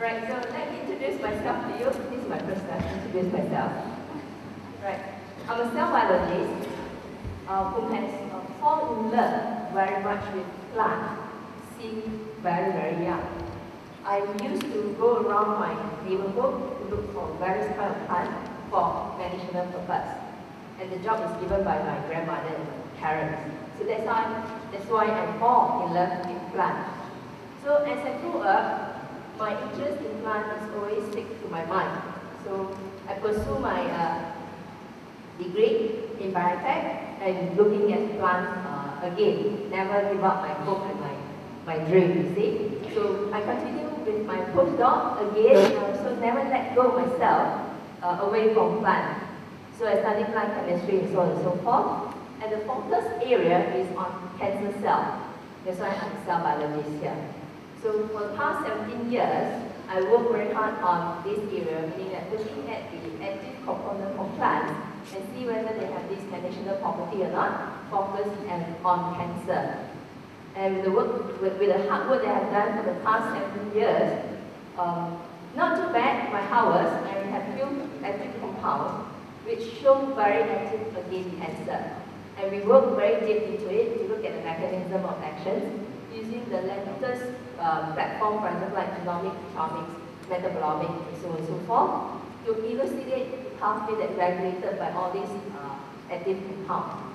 Right, so let me introduce myself to you. This is my first time to introduce myself. Right, I'm a cell biologist uh, who has uh, fallen in love very much with plants since very, very young. I used to go around my neighborhood to look for various kind of plants for medicinal purpose. And the job is given by my grandmother and my parents. So that's why, that's why I fall in love with plants. So as I grew up, my interest in plants is always stick to my mind. So I pursue my uh, degree in biotech and looking at plants uh, again. Never give up my hope and my, my dream, you see. So I continue with my postdoc again, uh, so never let go myself uh, away from plants. So I study plant chemistry and so on and so forth. And the focus area is on cancer cell. That's why I'm a cell biologist here. So for the past 17 years, I work very hard on this area, meaning that looking at the active component of plants and see whether they have this medicinal property or not, focus and on cancer. And with the work, with, with the hard work that I've done for the past 17 years, um, not too bad, my hours, I have few active compounds which show very active against cancer. And we work very deep into it to look at the mechanism of action using the latest um, platform, for example, like genomic, genomics, metabolomic, and so on and so forth, to elucidate the pathway that regulated by all these uh, active compounds.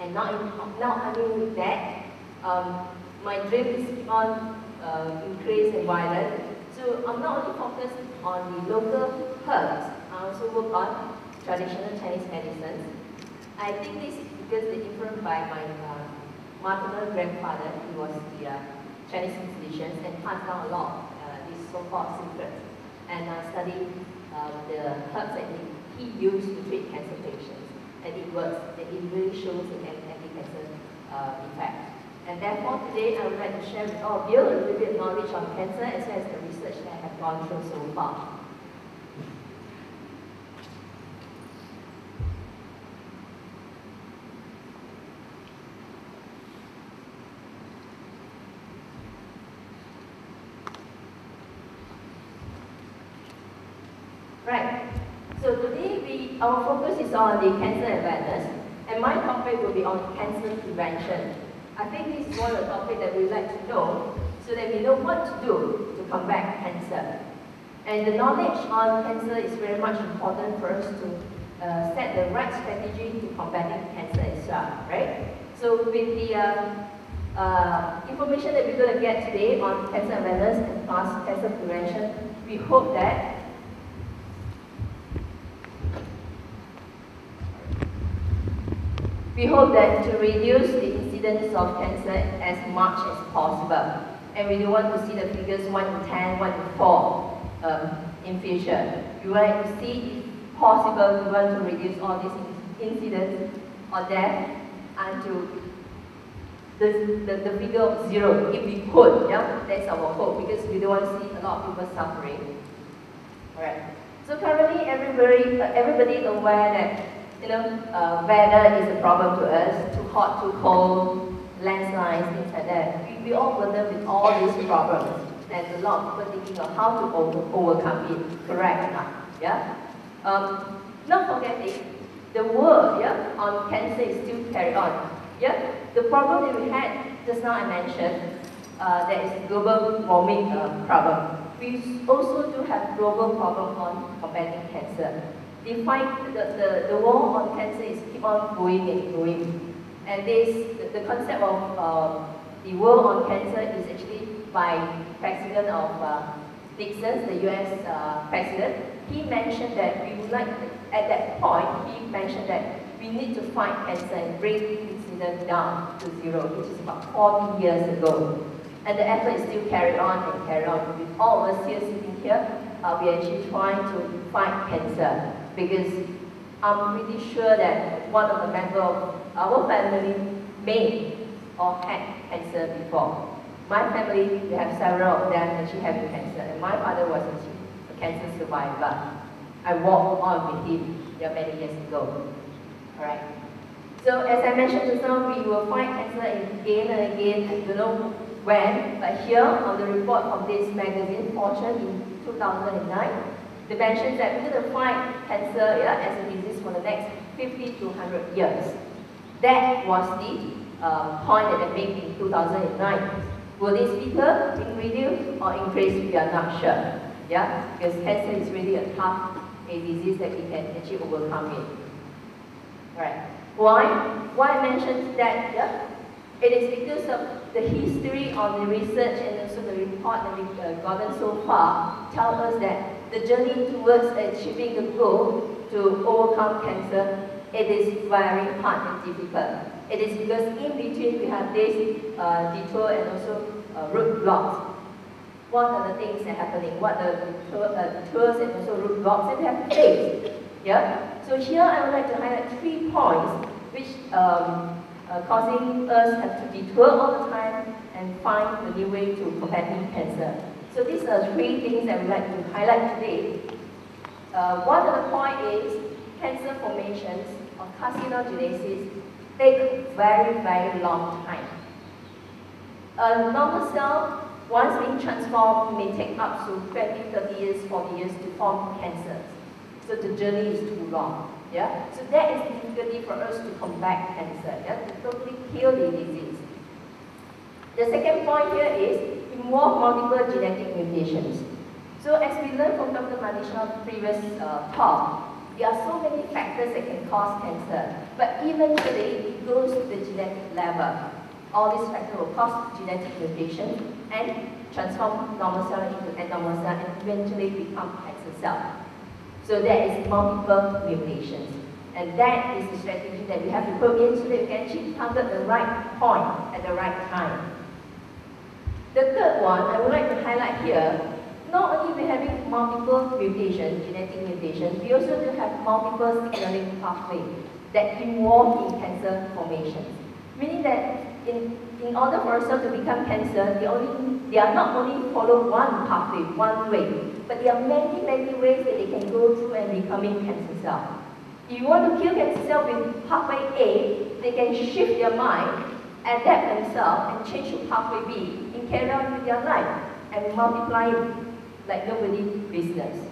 And not only with that, um, my dream is keep on uh, increase and widen. So I'm not only focused on the local herbs, I also work on traditional Chinese medicines. I think this is because the influence by my uh, maternal grandfather, he was the uh, Chinese institutions and passed down a lot uh, these so-called secrets. And I studied uh, the herbs that he, he used to treat cancer patients. And it works, and it really shows an anti-cancer uh, effect. And therefore today I would like to share with all of you a little bit of knowledge on cancer as well as the research that I have gone through so far. Right. So today we our focus is on the cancer awareness, and my topic will be on cancer prevention. I think this is one of the topics that we like to know, so that we know what to do to combat cancer. And the knowledge on cancer is very much important for us to uh, set the right strategy to combating cancer itself, right? So with the uh, uh, information that we're going to get today on cancer awareness and plus cancer prevention, we hope that We hope that to reduce the incidence of cancer as much as possible. And we don't want to see the figures 1 in 10, 1 in 4 um, in future. We want to see if possible, we want to reduce all these incidents or death until the, the, the figure of zero, if we could, yeah, that's our hope, because we don't want to see a lot of people suffering. Alright. So currently, everybody, uh, everybody is aware that you know, uh, weather is a problem to us, too hot, too cold, landslides, things like that. We, we all burden with all these problems. There's a lot of people thinking of how to over, overcome it, correct enough, yeah? Um, not forgetting, the work, yeah, on cancer is still carried on, yeah? The problem that we had, just now I mentioned, uh, there is global warming uh, problem. We also do have global problem on combating cancer the fight, the, the, the war on cancer is keep on going and going. And this, the, the concept of uh, the war on cancer is actually by President of uh, Nixon, the US uh, President. He mentioned that we would like, at that point, he mentioned that we need to fight cancer and bring incidence down to zero, which is about 40 years ago. And the effort is still carried on and carried on. With all of us here sitting here, uh, we are actually trying to fight cancer because I'm pretty sure that one of the members of our family may or had cancer before. My family, we have several of them actually having cancer, and my father was a cancer survivor. I walked on with him yeah, many years ago. Alright. So as I mentioned just now, we will fight cancer again and again, I don't know, when, but here on the report from this magazine, Fortune, in 2009, they mentioned that we're going to fight cancer yeah, as a disease for the next 50 to 100 years. That was the uh, point that they made in 2009. Will this figure be reduced or increased? We are not sure. Yeah, because cancer is really a tough a disease that we can actually overcome it. Right. Why? Why I mentioned that? Yeah? It is because of the history of the research and also the report that we've uh, gotten so far tell us that the journey towards achieving the goal to overcome cancer, it is very hard and difficult. It is because in between we have this uh, detour and also uh, roadblocks. What are the things that are happening? What are the tour, uh, tours and also roadblocks that we have faced? Yeah. So here I would like to highlight three points which um, uh, causing us have to detour all the time and find a new way to combating cancer. So these are three things that would like to highlight today. Uh, one of the point is cancer formations or carcinogenesis take very, very long time. A normal cell, once being transformed, may take up to 20, 30 years, 40 years to form cancer. So the journey is too long. Yeah? So that is difficulty for us to combat cancer, yeah? to totally kill the disease. The second point here is involve multiple genetic mutations. So as we learned from Dr. Manisha's previous uh, talk, there are so many factors that can cause cancer, but eventually it goes to the genetic level. All these factors will cause genetic mutation and transform normal cell into abnormal cell and eventually become cancer cell. So there is multiple mutations. And that is the strategy that we have to put in so that we can actually target the right point at the right time. The third one I would like to highlight here, not only we having multiple mutations, genetic mutations, we also do have multiple signaling pathways that involve in cancer formation. Meaning that in, in order for a cell to become cancer, they, only, they are not only follow one pathway, one way, but there are many, many ways that they can go through and becoming cancer cell. If you want to kill cancer cell with pathway A, they can shift their mind, adapt themselves, and change to pathway B, and carry on with their life, and multiply like nobody business.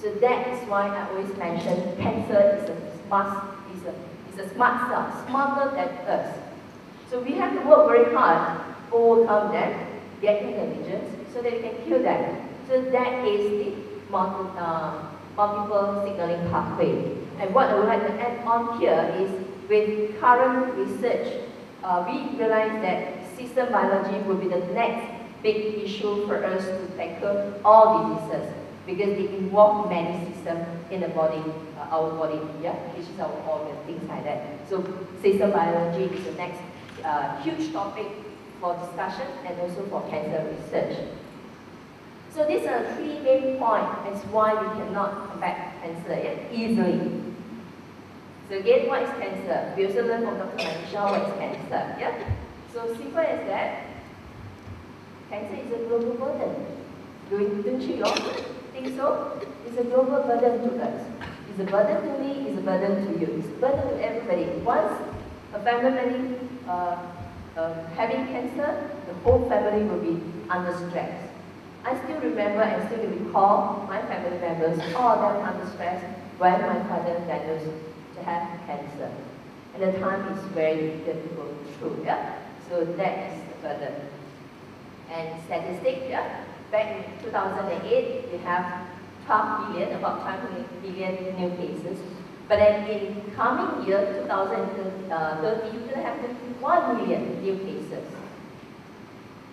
So that is why I always mention cancer is a smart, is a, is a smart cell, smarter than us. So we have to work very hard to overcome them, get intelligence, so that we can kill them. So that is the multi, uh, multiple signaling pathway. And what I would like to add on here is with current research, uh, we realize that system biology will be the next big issue for us to tackle all diseases because they involve many systems in the body, uh, our body, yeah, which is our organ, things like that. So system biology is the next uh, huge topic for discussion and also for cancer research. So these are three main points as why we cannot combat cancer yet easily. So again, what is cancer? We also learned from Dr. Manisha what is cancer. Yeah? So simple as that. Cancer is a global burden. Don't you all think so? It's a global burden to us. It's a burden to me, it's a burden to you. It's a burden to everybody. Once a family uh, uh, having cancer, the whole family will be under stress. I still remember and still recall my family members, all of them under stress when my father diagnosed to have cancer. And the time is very difficult true, yeah? So that is the burden. And statistic, yeah? Back in 2008, we have 12 million, about 12 million new cases. But then in coming year, 2030, uh, we're going to have 1 million new cases.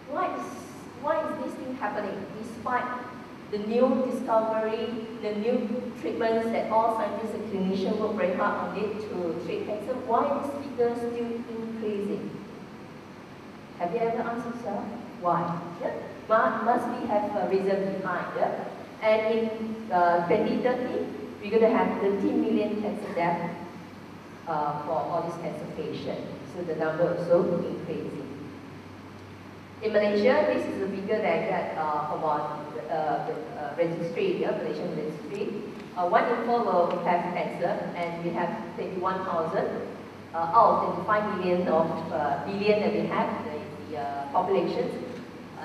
Why is why is this thing happening despite the new discovery, the new treatments that all scientists and clinicians work very hard on it to treat cancer? Why is this figure still increasing? Have you ever asked yourself why? Yeah? Must we have a reason behind? Yeah? And in uh, 2030, we're going to have 13 million cancer deaths uh, for all these cancer patients. So the number is so increasing. In Malaysia, this is the figure that I got uh, our uh, uh, registry, yeah, Malaysian registry. Uh, one in four will have cancer, and we have 21,000 uh, out of 25 million of billion that we have, the, uh, populations.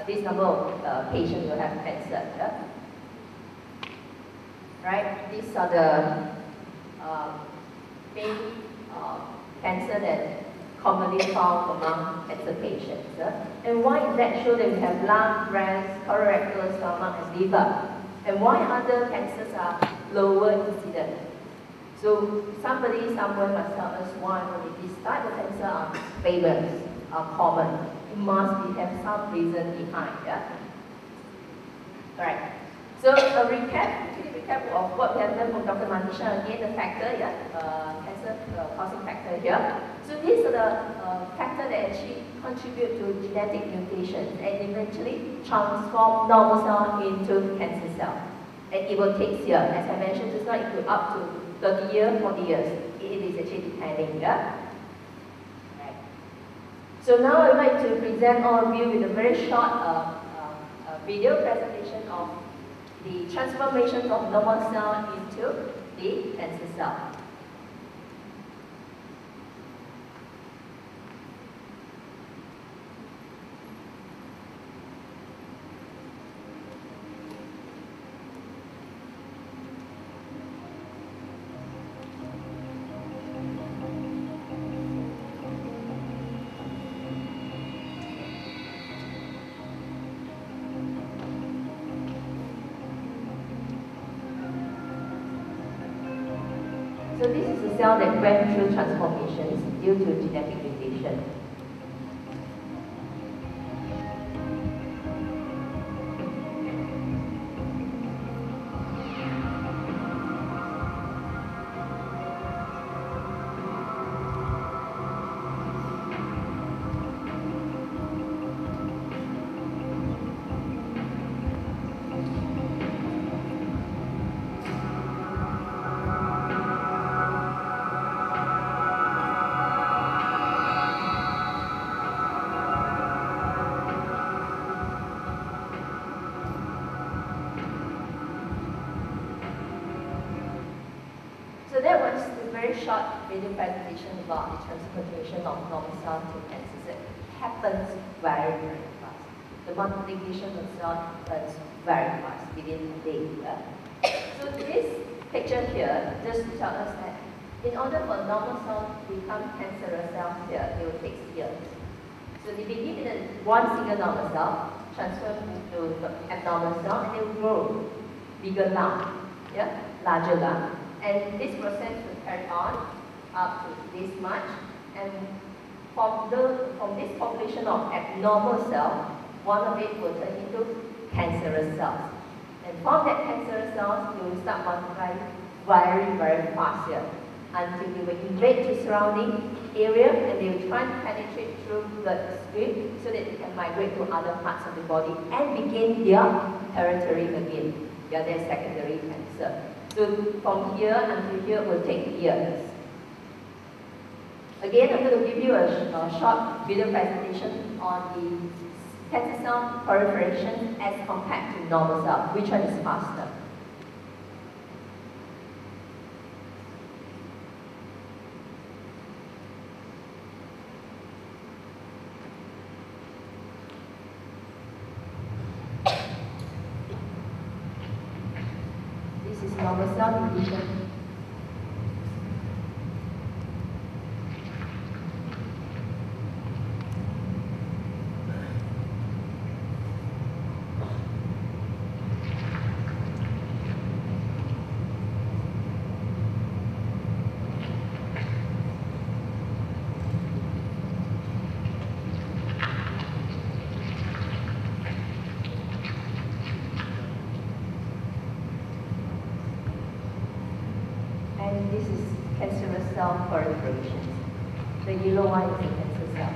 this number of uh, patients will have cancer. Yeah? Right? These are the uh, main uh, cancer that commonly found among cancer patients. Yeah? And why is that? Show that we have lung, breast, colorectal, stomach, and liver. And why other cancers are lower incident? So somebody somewhere must tell us why only this type of cancer are famous, are common. Must be, have some reason behind, yeah? Alright. So a recap, quick recap of what we have learned from Dr. Manisha again, the factor, yeah, uh, cancer uh, causing factor here. So these are the uh, factors that actually contribute to genetic mutations and eventually transform normal cell into cancer cell. And it will take years, as I mentioned just now, it could up to 30 years, 40 years. It is actually depending, yeah? So now I would like to present all of you with a very short uh, uh, uh, video presentation of the transformation of normal cell into the cancer cell. So this is a cell that went through transformations due to genetic mutation. Of cell to happens very, very fast. The multiplication of cell happens very fast within a day. Yeah? So this picture here just tells us that in order for normal cell to become cancerous cells here, it will take years. So they begin in one single normal cell, transform into the abnormal cell, and they will grow bigger lung, yeah, larger lung. And this process will carry on up to this much. And from, the, from this population of abnormal cells, one of it will turn into cancerous cells. And from that cancerous cells, they will start multiplying very, very fast here until they will invade the surrounding area and they will try to penetrate through bloodstream so that they can migrate to other parts of the body and begin their territory again. Yeah, their secondary cancer. So from here until here will take years. Again, I'm going to give you a, a short video presentation on the cancer cell proliferation as compared to normal cell. Which one is faster? This is normal cell division. And this is cancerous cell proliferation. The yellow is the cancer cell.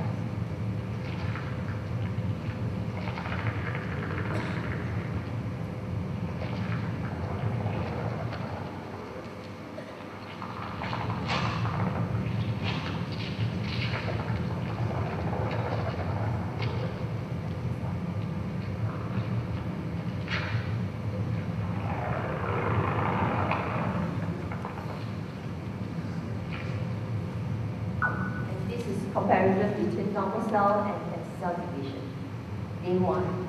And this is comparison between normal cell and cancer cell division. Day one.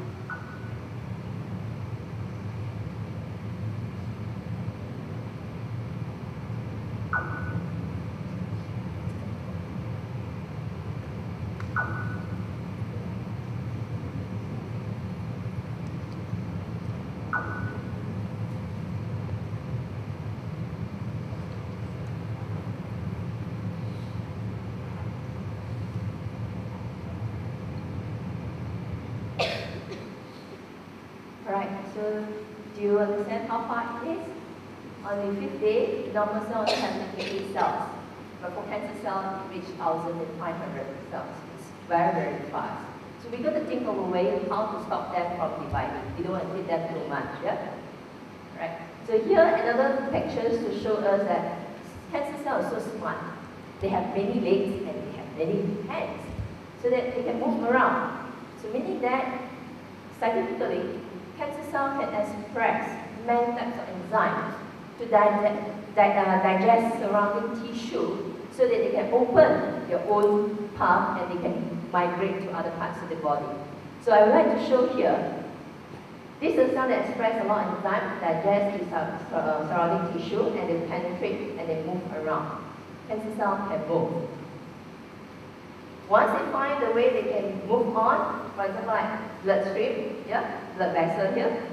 So do you understand how far it is? On the fifth day, normal cell only have 58 cells. But for cancer cell, it reaches 1,500 cells. It's very, very fast. So we got to think of a way how to stop them from dividing. We don't want to feed them too much, yeah? Right. So here another pictures to show us that cancer cells are so smart. They have many legs and they have many hands, so that they can move around. So meaning that scientifically, cell can express many types of enzymes to digest, uh, digest surrounding tissue so that they can open their own path and they can migrate to other parts of the body. So I would like to show here, this is cell that express a lot of enzymes, digest the uh, surrounding tissue and they penetrate and they move around. Cancer cell can move. Once they find the way they can move on, for example like bloodstream, yeah, blood vessel here,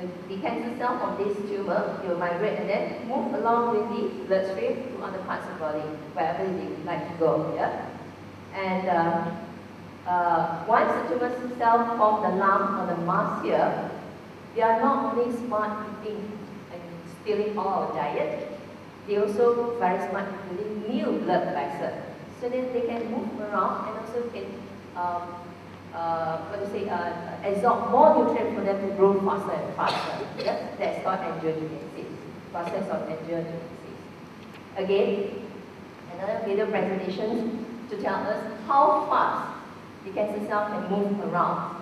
the, cancer cell from this tumor will migrate and then move along with the bloodstream to other parts of the body, wherever they like to go. Yeah? And uh, uh, once the tumor cell form the lump or the mass here, they are not only smart eating and stealing all our diet, they also very smart including new blood vessels. So that they can move around and also can um, uh, what to say, uh, absorb more nutrients for them to grow faster and faster. Yeah? That's called angiogenesis, process of angiogenesis. Again, another video presentation to tell us how fast the cancer cell can move around.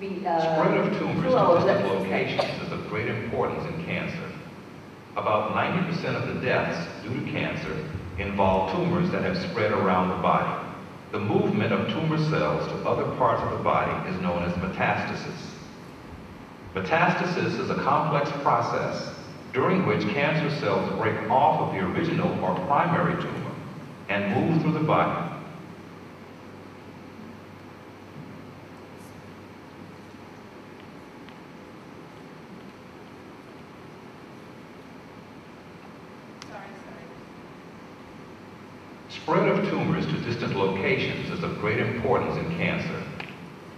We, uh, Spread of tumors to distant locations is of great importance in cancer. About 90% of the deaths due to cancer involve tumors that have spread around the body. The movement of tumor cells to other parts of the body is known as metastasis. Metastasis is a complex process during which cancer cells break off of the original or primary tumor and move through the body Spread of tumors to distant locations is of great importance in cancer.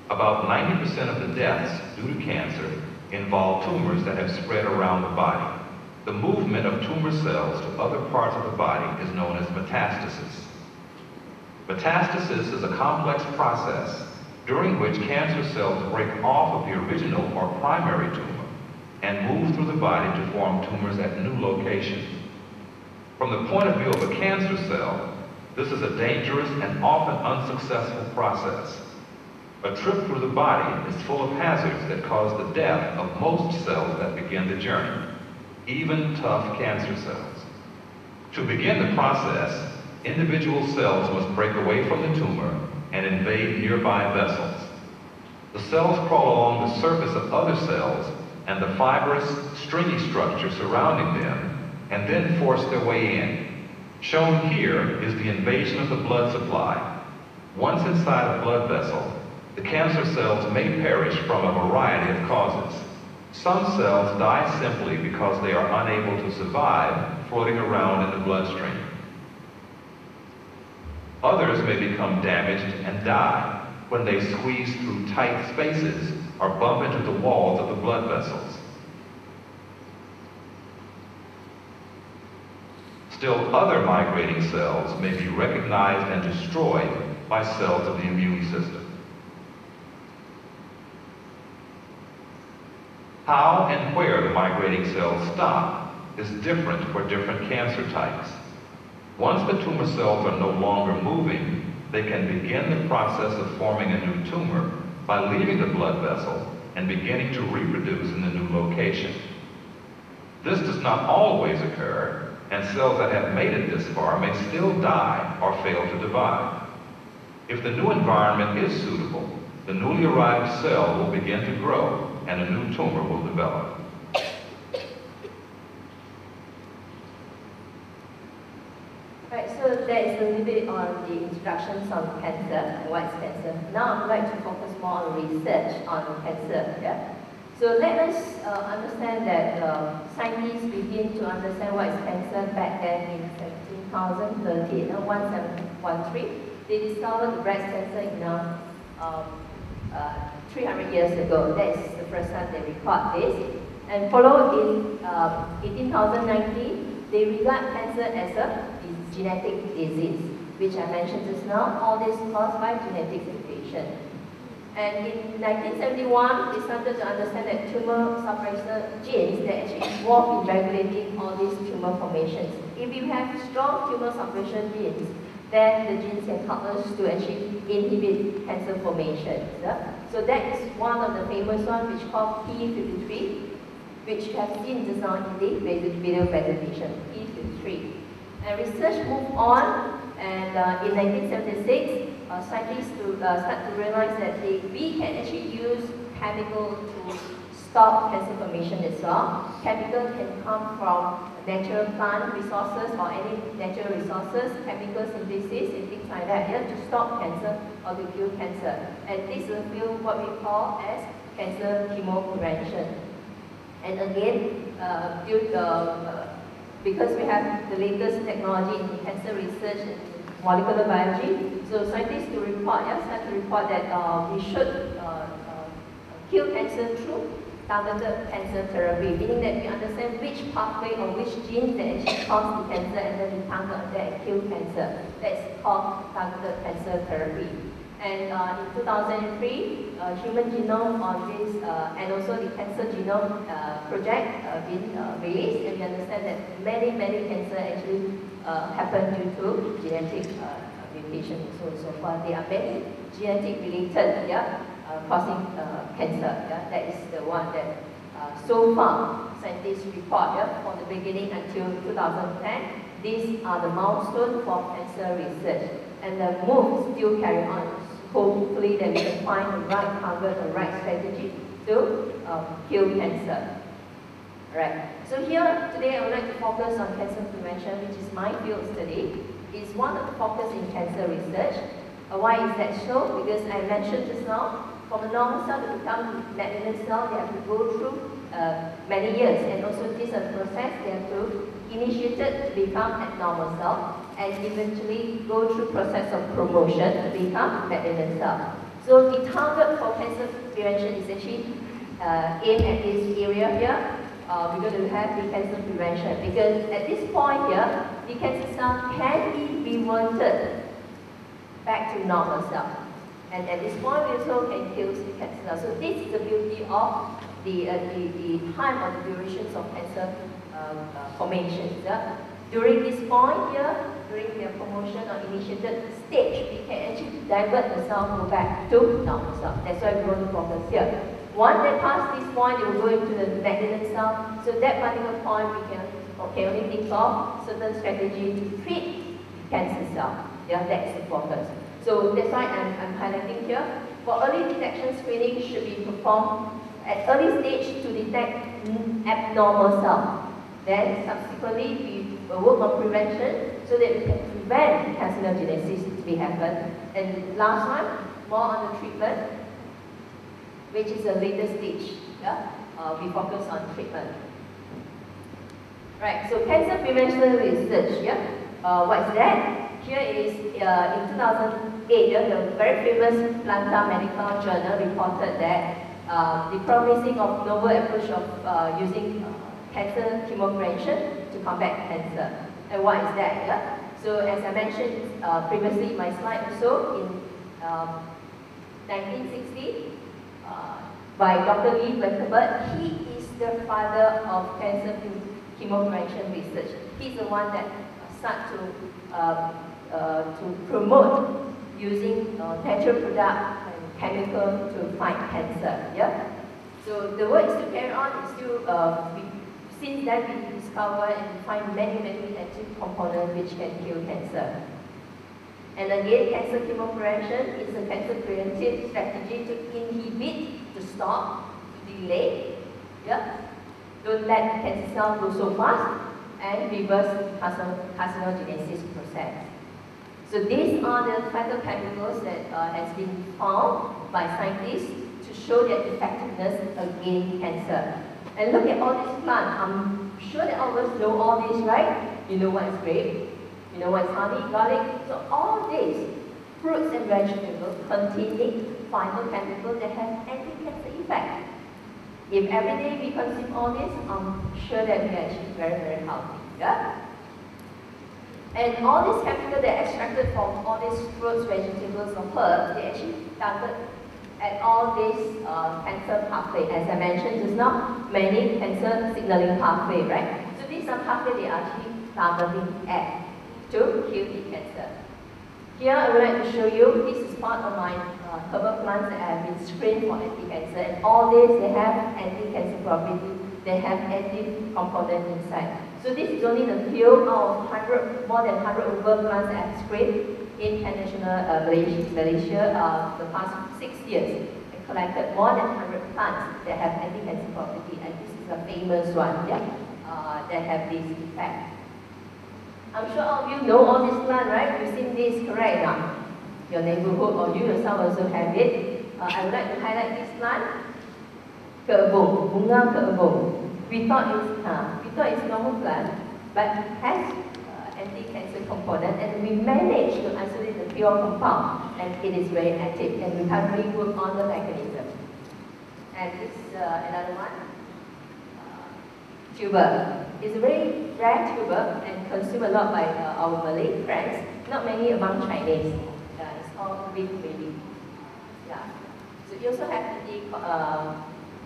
About 90% of the deaths due to cancer involve tumors that have spread around the body. The movement of tumor cells to other parts of the body is known as metastasis. Metastasis is a complex process during which cancer cells break off of the original or primary tumor and move through the body to form tumors at new locations. From the point of view of a cancer cell, this is a dangerous and often unsuccessful process. A trip through the body is full of hazards that cause the death of most cells that begin the journey, even tough cancer cells. To begin the process, individual cells must break away from the tumor and invade nearby vessels. The cells crawl along the surface of other cells and the fibrous, stringy structure surrounding them and then force their way in, Shown here is the invasion of the blood supply. Once inside a blood vessel, the cancer cells may perish from a variety of causes. Some cells die simply because they are unable to survive floating around in the bloodstream. Others may become damaged and die when they squeeze through tight spaces or bump into the walls of the blood vessels. Still other migrating cells may be recognized and destroyed by cells of the immune system. How and where the migrating cells stop is different for different cancer types. Once the tumor cells are no longer moving, they can begin the process of forming a new tumor by leaving the blood vessel and beginning to reproduce in the new location. This does not always occur, and cells that have made it this far may still die or fail to divide. If the new environment is suitable, the newly arrived cell will begin to grow and a new tumor will develop. Right, so that is a little bit on the introductions on cancer and what's cancer. Now I'd like to focus more on research on cancer. Yeah? So let us uh, understand that uh, scientists begin to understand what is cancer back then in 1713, uh, 1713. They discovered breast cancer in a um, uh, 300 years ago. That's the first time they record this. And followed in um, 18,090, they regard cancer as a genetic disease, which I mentioned just now. All this caused by genetic mutation. And in 1971, they started to understand that tumor suppressor genes that actually involved in regulating all these tumor formations. If you have strong tumor suppression genes, then the genes can help us to actually inhibit cancer formation. Yeah? So that is one of the famous ones, which called P53, which has been now in the video presentation, P53. And research moved on, and uh, in 1976, uh, scientists to uh, start to realize that they, we can actually use chemical to stop cancer formation as well. Chemical can come from natural plant resources or any natural resources, chemical synthesis and things like that, yeah, to stop cancer or to cure cancer. And this is field what we call as cancer chemoprevention. And again, uh, due to, uh, because we have the latest technology in cancer research molecular biology, so scientists to report, yeah, start to report that uh, we should uh, uh, kill cancer through targeted cancer therapy, meaning that we understand which pathway or which genes that actually cause the cancer and then we target that and kill cancer. That's called targeted cancer therapy. And uh, in 2003, uh, human genome on this uh, and also the cancer genome uh, project uh, been uh, released and we understand that many, many cancer actually happen due to genetic mutation and so on and so forth. There are many genetic related, yeah, uh, causing uh, cancer. Yeah? That is the one that uh, so far scientists report yeah, from the beginning until 2010. These are the milestones for cancer research. And the move still carry on. Hopefully that we can find the right target, the right strategy to um, kill cancer. Right. So here today I would like to focus on cancer prevention, which is my field study. It's one of the focus in cancer research. Uh, why is that so? Because I mentioned just now, from a normal cell to become malignant cell, they have to go through uh, many years. And also this is a process they have to initiate to become abnormal cell and eventually go through process of promotion to become malignant cell. So the target for cancer prevention is actually uh, aimed at this area here. Uh, we're going to have the cancer prevention because at this point here, the cancer cell can be reverted back to normal cell. And at this point, we also can kill the cancer. cell. So this is the beauty of the, uh, the, the time or the durations of cancer um, uh. Yeah? During this point here, during the promotion or initiated stage, we can actually divert the cell back to normal cell. That's why we want to focus here. Once they pass this point, they will go into the malignant cell. So that particular point, we can, okay, only think of certain strategy to treat cancer cell. Yeah, that's focus. So that's why I'm, I'm highlighting here. For early detection screening should be performed at early stage to detect abnormal cell. Then subsequently we will work on prevention so that we can prevent carcinogenesis to be happen. And last one, more on the treatment, which is a later stage. Yeah? Uh, we focus on treatment. Right, so cancer prevention research, yeah? Uh, what is that? Here is uh, in 2008, uh, the very famous Planta Medica Journal reported that uh, the promising of novel approach of uh, using uh, cancer chemoprevention to combat cancer. And what is that? Yeah? So as I mentioned uh, previously in my slide also, in um, 1960, by Dr. Lee Wattenberg, he is the father of cancer chemoprevention research. He's the one that started to um, uh, to promote using uh, natural product and chemical to fight cancer. Yeah. So the work is to carry on. It's still uh, since then we discover and find many many active components which can kill cancer. And again, cancer chemoprevention is a cancer preventive strategy to inhibit, to stop, to delay. Yeah. Don't let cancer cells grow so fast and reverse carcinogenesis process. So these are the phytochemicals that uh, has been found by scientists to show their effectiveness against cancer. And look at all these plants. I'm sure that all of us know all these, right? You know what is grape, you know what is honey, garlic. So all these fruits and vegetables containing phytochemicals that have anti-cancer effect. If every day we consume all this, I'm sure that we are actually very, very healthy. Yeah? And all these chemicals that are extracted from all these fruits, vegetables, or herbs, they actually target at all these uh, cancer pathway. As I mentioned just now, many cancer signaling pathway, right? So these are pathways they are actually targeting at to kill the cancer. Here I would like to show you, this is part of my uh, herbal plants that have been screened for anti-cancer and all these they have anti-cancer property, they have anti-component inside. So this is only the few of 100, more than 100 herbal plants that have screened in international uh, Malaysia, Malaysia uh, the past six years. I collected more than 100 plants that have anti-cancer property and this is a famous one, yeah, uh, that have this effect. I'm sure all of you know all this plant, right? You've seen this, correct now? Your neighborhood or you yourself also have it. Uh, I would like to highlight this plant. Kerbong, bunga kerbong. We thought it's, uh, we thought it's normal plant, but has uh, anti-cancer component and we managed to isolate the pure compound and it is very active and we have currently work on the mechanism. And this uh, another one tuber. It's a very rare tuber and consumed a lot by uh, our Malay friends, not many among Chinese. It's called wheat baby. Yeah. So you also have the uh,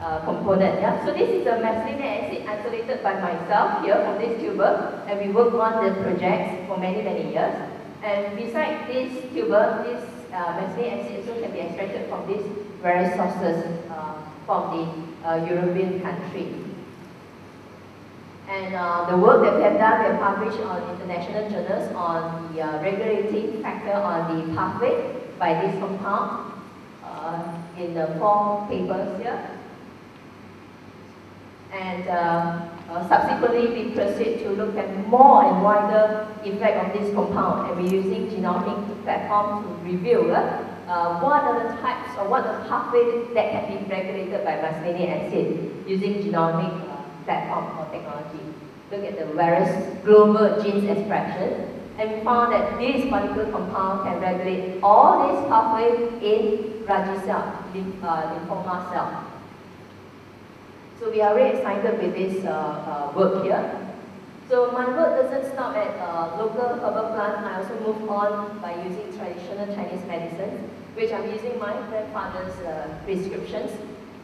uh, component. Yeah. So this is a methylene acid isolated by myself here from this tuber, and we work on the projects for many many years. And beside this tuber, this uh, methylene acid also can be extracted from these various sources uh, from the uh, European country. And uh, the work that we have done, we have published on international journals on the uh, regulating factor on the pathway by this compound uh, in the four papers here. And uh, uh, subsequently, we proceed to look at more and wider effect of this compound, and we're using genomic platform to review uh, what are the types or what are the pathways that can be regulated by muscarinic acid using genomic platform or technology. Look at the various global genes expression and we found that this particular compound can regulate all these pathways in Raji cell, uh, lymphoma cell. So we are very excited with this uh, uh, work here. So my work doesn't stop at uh, local herbal plant. I also move on by using traditional Chinese medicine, which I'm using my grandfather's uh, prescriptions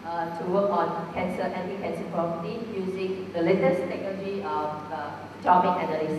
uh, to work on cancer, anti-cancer property using the latest technology of uh, genomic analysis.